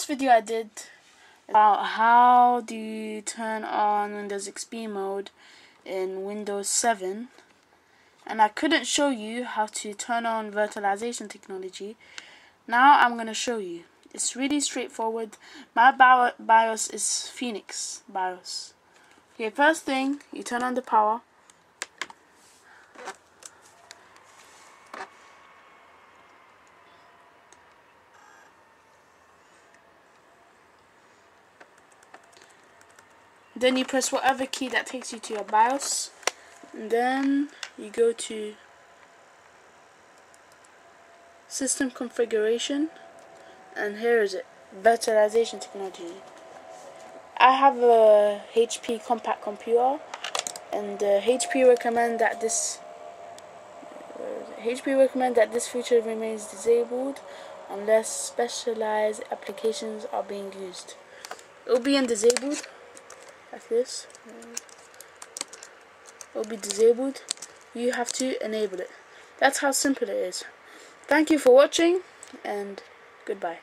last video I did about how do you turn on Windows XP mode in Windows 7 and I couldn't show you how to turn on virtualization technology. Now I'm gonna show you. It's really straightforward. My BIOS is Phoenix BIOS. Okay first thing you turn on the power then you press whatever key that takes you to your BIOS and then you go to system configuration. And here is it. Virtualization technology. I have a HP Compaq computer. And uh, HP recommend that this uh, HP recommend that this feature remains disabled unless specialized applications are being used. It will be in disabled like this. Um, Will be disabled. You have to enable it. That's how simple it is. Thank you for watching and goodbye